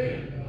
Amen.